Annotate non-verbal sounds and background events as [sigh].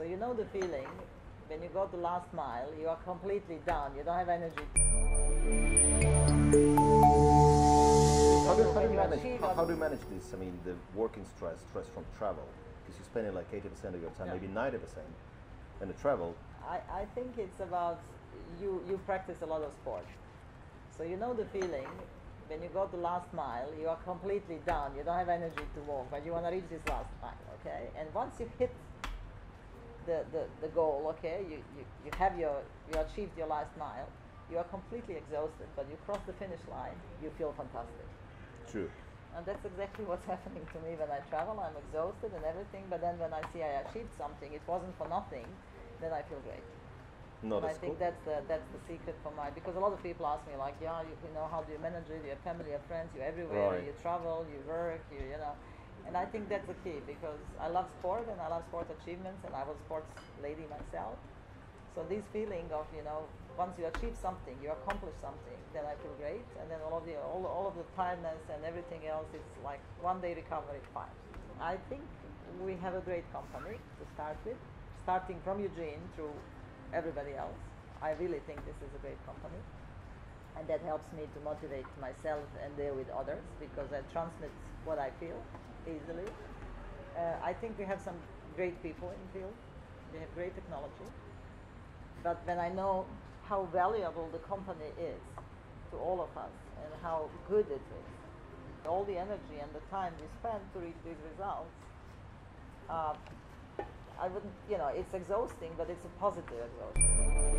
So you know the feeling when you go the last mile, you are completely done. You don't have energy. How do, how, do you manage, how, how do you manage this? I mean, the working stress, stress from travel, because you're spending like 80% of your time, Yeah. maybe 90% in the travel. I, I think it's about you, you practice a lot of sport. So you know the feeling when you go the last mile, you are completely done. You don't have energy to walk, but you want to reach this last mile, okay? And once you hit the, the, the goal, okay, you, you, you have your, you achieved your last mile, you are completely exhausted, but you cross the finish line, you feel fantastic. True. And that's exactly [laughs] what's happening to me when I travel. I'm exhausted and everything, but then when I see I achieved something, it wasn't for nothing, then I feel great. No, and I think cool. that's the that's the secret for my because a lot of people ask me like, yeah, you, you know, how do you manage it? You have family, you have friends, you're everywhere, Right. you travel, you work, you you know, and I think that's the key because I love sport and I love sport achievements and I was a sports lady myself. So this feeling of you know once you achieve something, you accomplish something, then I feel great, and then all of the all, all of the tiredness and everything else is like one day recovery, fine. I think we have a great company to start with, starting from Eugene through everybody else. I really think this is a great company, and that helps me to motivate myself and deal with others because I transmit what I feel easily. Uh, I think we have some great people in the field. We have great technology. But when I know how valuable the company is to all of us and how good it is, all the energy and the time we spend to reach these results, uh, I wouldn't, you know, it's exhausting, but it's a positive exhaustion.